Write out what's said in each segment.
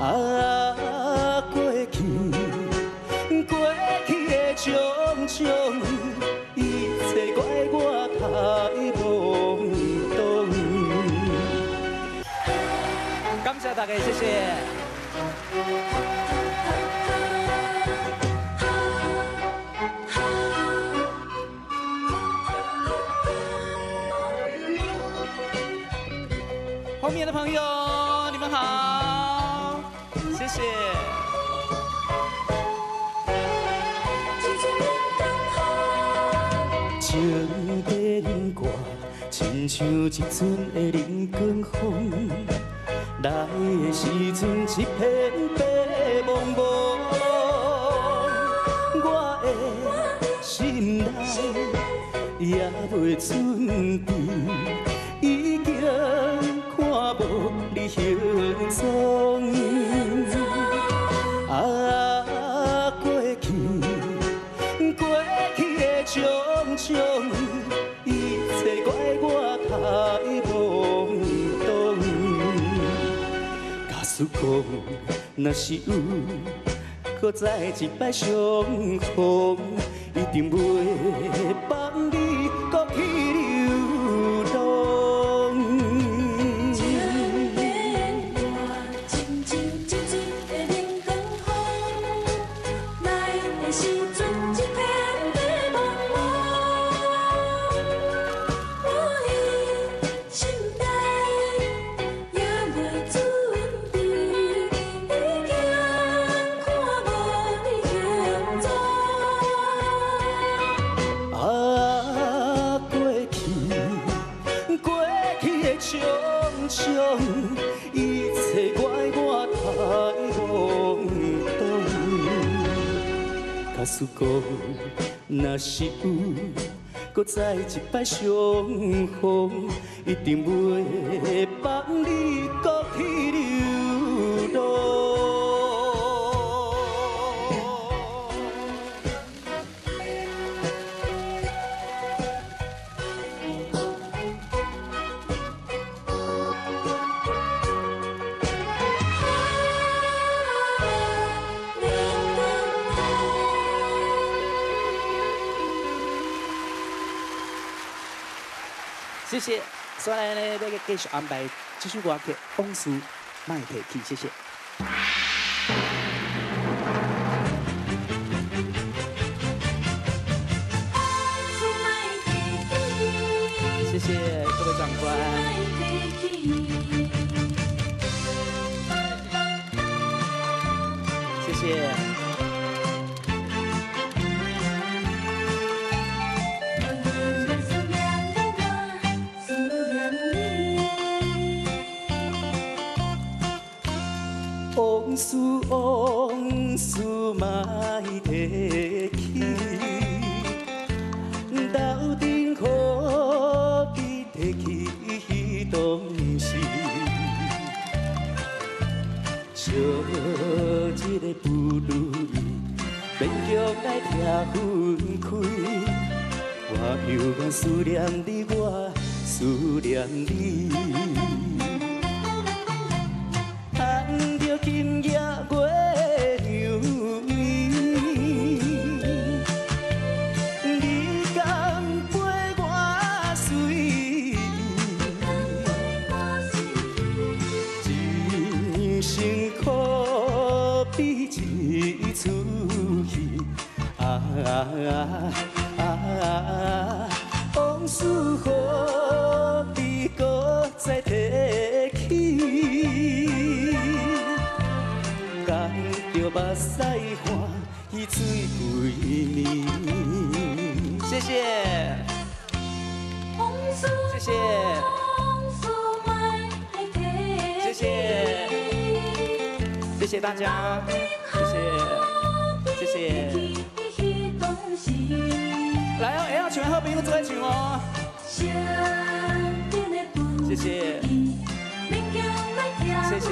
啊，过去，过去的种种，一切怪我太懵懂。感谢大家，谢谢。后面的朋友，你们好，谢。谢。情变卦，亲像一阵的冷光风，来的时阵一片白茫茫，我的心内也未准备，已经看无你一切怪我太懵懂。假使讲，若是有，搁再一摆相逢，一定袂懂。假使讲，若是有，搁再一摆相逢，一定袂放你过谢谢。接下来呢，要继续安排这首歌曲《往事莫提起》，谢谢。谢谢各位长官，谢谢。往事往事莫提起，斗阵可你提起当时，笑一个不如意，勉强来拆分开。我犹原思念你，我思念你。啊啊啊！往事何必搁再提起？干着目屎汗，伊水归面。谢谢，谢谢，谢谢，谢谢大家，谢，谢好朋友做一群哦。谢谢，谢谢。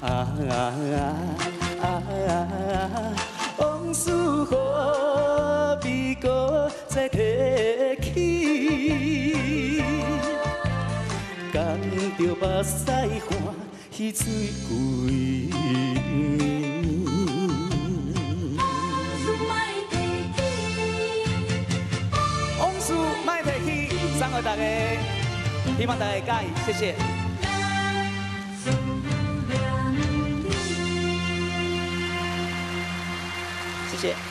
啊啊啊！往事何必搁再提起？讲着目屎汗，鱼水贵。莫提起，往事卖提起，送给大家，希望大家介意，谢谢。谢谢。